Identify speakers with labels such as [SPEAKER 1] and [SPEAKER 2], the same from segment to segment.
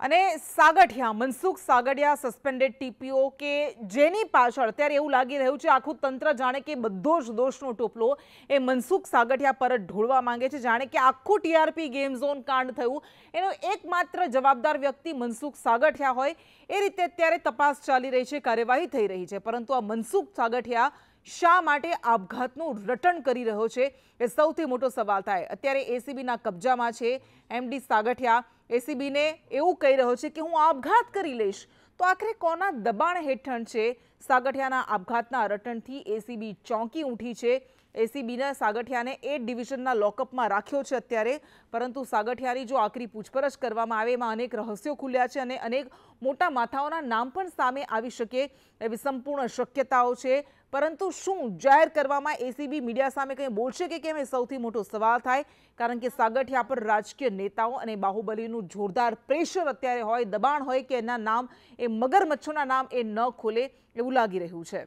[SPEAKER 1] અને Sagathiya, Mansukh Sagathiya suspended TPO કે જેની પાછળ અત્યારે એવું લાગી રહ્યું છે, આખું તંત્ર જાણે કે બધો જ દોષનો ટોપલો એ મનસુખ સાગઠિયા પર ઢોળવા માંગે છે. જાણે કે આખું ટીઆરપી ગેમ ઝોન કાંડ થયું. એનો એકમાત્ર જવાબદાર વ્યક્તિ મનસુખ સાગઠિયા હોય. એ રીતે અત્યારે તપાસ ચાલી રહી છે, કાર્યવાહી થઈ રહી છે. પરંતુ આ મનસુખ સાગઠિયા શા માટે આપઘાતનું રટણ કરી રહ્યો છે, એ સૌથી મોટો સવાલ થાય. અત્યારે એસીબીના કબજામાં છે એમડી સાગઠિયા. એસીબીને એવું કહી રહ્યો છે કે હું આપઘાત કરી લઈશ. તો આખરે કોના દબાણ હેઠળ છે? સાગઠિયાના આપઘાતના રટણથી એસીબી ચોંકી ઉઠી છે. એસીબીના સાગઠિયાને એ ડિવિઝનના લોકઅપમાં રાખ્યો છે અત્યારે. પરંતુ સાગઠિયાની જો આકરી પૂછપરછ કરવામાં આવે, એમાં અનેક રહસ્યો ખુલ્યા છે અને અનેક મોટા માથાઓના નામ પણ સામે આવી શકે એવી સંપૂર્ણ શક્યતાઓ છે. પરંતુ શું જાહેર કરવામાં એસીબી મીડિયા સામે કંઈ બોલશે કે કેમ એ સૌથી મોટો સવાલ થાય? કારણ કે સાગઠિયા પર રાજકીય નેતાઓ અને બાહુબલીનું જોરદાર પ્રેશર અત્યારે હોય, દબાણ હોય કે એના નામ એ મગરમચ્છોના નામ એ ન ખોલે એવું લાગી રહ્યું છે.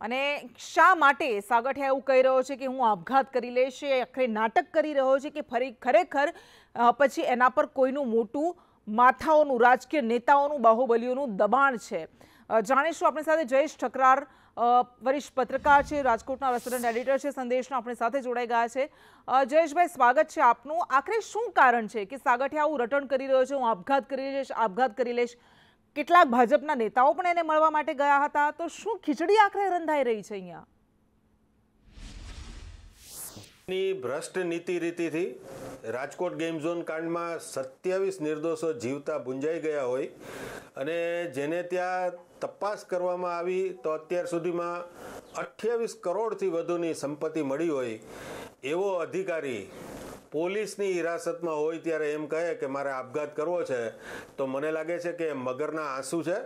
[SPEAKER 1] અને શા માટે સાગઠિયા એવું કહી રહ્યો છે કે હું આપઘાત કરી લઈશ, એ આખરે નાટક કરી રહ્યો છે કે ફરી ખરેખર પછી એના પર કોઈનું મોટું માથાઓનું, રાજકીય નેતાઓનું, બાહુબલીઓનું દબાણ છે. જાણીશું આપણી સાથે જયેશ ઠકરાર વરિષ્ઠ પત્રકાર છે, રાજકોટના રેસ્ટોરન્ટ એડિટર છે, સંદેશના આપણી સાથે જોડાઈ ગયા છે. જયેશભાઈ, સ્વાગત છે આપનું. આખરે શું કારણ છે કે સાગઠિયા આવું રટણ કરી રહ્યો છે? હું આપઘાત કરી લઈશ, આપઘાત કરી લઈશ. કેટલાક ભાજપના નેતાઓ પણ એને મળવા માટે ગયા હતા. તો શું ખીચડી આખરે રંધાઈ રહી છે અહીંયા?
[SPEAKER 2] ની ભ્રષ્ટ નીતિ રીતિથી રાજકોટ ગેમ ઝોન કાંડમાં સત્યાવીસ નિર્દોષો જીવતા ભૂંજાઈ ગયા હોય અને જેને ત્યાં તપાસ કરવામાં આવી તો અત્યાર સુધીમાં અઠ્યાવીસ કરોડથી વધુની સંપત્તિ મળી હોય એવો અધિકારી પોલીસની હિરાસતમાં હોય ત્યારે એમ કહે કે મારે આપઘાત કરવો છે, તો મને લાગે છે કે મગરના આંસુ છે.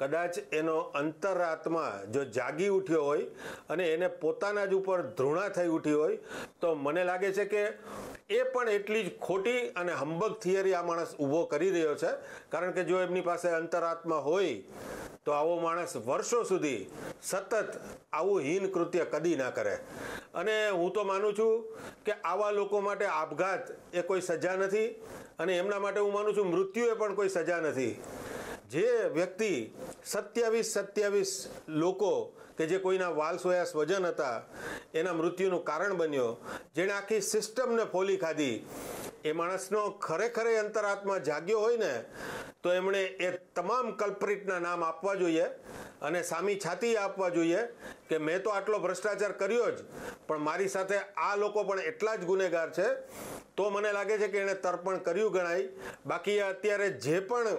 [SPEAKER 2] કદાચ એનો અંતરાત્મા જો જાગી ઉઠ્યો હોય અને એને પોતાના જ ઉપર ધૃણા થઈ ઉઠી હોય, તો મને લાગે છે કે એ પણ એટલી જ ખોટી અને હંબક થિયરી આ માણસ ઊભો કરી રહ્યો છે. કારણ કે જો એમની પાસે અંતરાત્મા હોય, તો આવો માણસ વર્ષો સુધી સતત આવું હીન કૃત્ય કદી ના કરે. અને હું તો માનું છું કે આવા લોકો માટે આપઘાત એ કોઈ સજા નથી અને એમના માટે હું માનું છું મૃત્યુ એ પણ કોઈ સજા નથી. જે વ્યક્તિ સત્યાવીસ સત્યાવીસ લોકો કે જે કોઈના વાલસોયા સ્વજન હતા, એના મૃત્યુનું કારણ બન્યો. જેણે આખી સિસ્ટમને ફોલી ખાધી. એ માણસનો ખરેખર અંતરાત્મા જાગ્યો હોય ને, તો એમણે એ તમામ કલ્પ્રિટના નામ આપવા જોઈએ. અને સામી છાતી આપવા જોઈએ કે મેં તો આટલો ભ્રષ્ટાચાર કર્યો જ, પણ મારી સાથે આ લોકો પણ એટલા જ ગુનેગાર છે તો મને લાગે છે કે એણે તર્પણ કર્યું ગણાય. બાકી અત્યારે જે પણ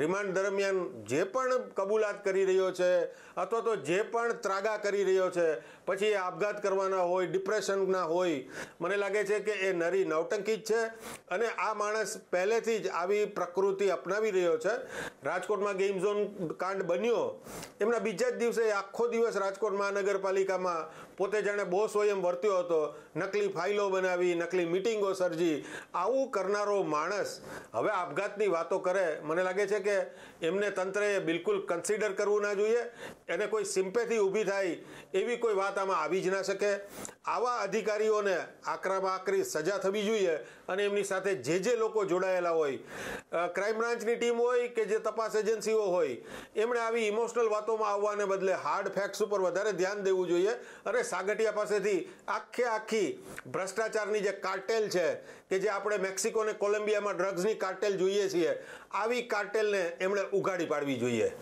[SPEAKER 2] રિમાન્ડ દરમિયાન જે પણ કબૂલાત કરી રહ્યો છે, અથવા તો જે પણ ત્રાગા કરી રહ્યો છે, પછી એ આપઘાત કરવાના હોય, ડિપ્રેશનના હોય, મને લાગે છે કે એ નરી નવટંકી જ છે અને આ માણસ પહેલેથી જ આવી પ્રકૃતિ અપનાવી રહ્યો છે. રાજકોટમાં ગેમ ઝોન કાંડ બન્યો. એમના બીજા જ દિવસે આખો દિવસ રાજકોટ મહાનગરપાલિકામાં પોતે જાણે બોસ સ્વયં વર્ત્યો હતો. નકલી ફાઇલો બનાવી, નકલી મિટિંગો સર્જી આવું કરનારો માણસ હવે આપઘાતની વાતો કરે, મને લાગે છે કે એમને તંત્રએ બિલકુલ કન્સિડર કરવું ના જોઈએ. એને કોઈ સિમ્પેથી ઊભી થાય એવી કોઈ વાત આમાં આવી જ ના શકે. આવા અધિકારીઓને આકરામાં આકરી સજા થવી જોઈએ અને એમની સાથે જે જે લોકો જોડાયેલા હોય ક્રાઇમ બ્રાન્ચની ટીમ હોય કે જે તપાસ એજન્સીઓ હોય, એમણે આવી ઇમોશનલ વાતોમાં આવવાને બદલે હાર્ડ ફેક્ટ્સ ઉપર વધારે ધ્યાન દેવું જોઈએ. અને સાગઠિયા પાસેથી આખે આખી ભ્રષ્ટાચારની જે કાર્ટેલ છે કે જે આપણે મેક્સિકો અને કોલંબિયામાં ડ્રગ્સની કાર્ટેલ જોઈએ છીએ, આવી કાર્ટેલને એમણે ઉગાડી પાડવી જોઈએ.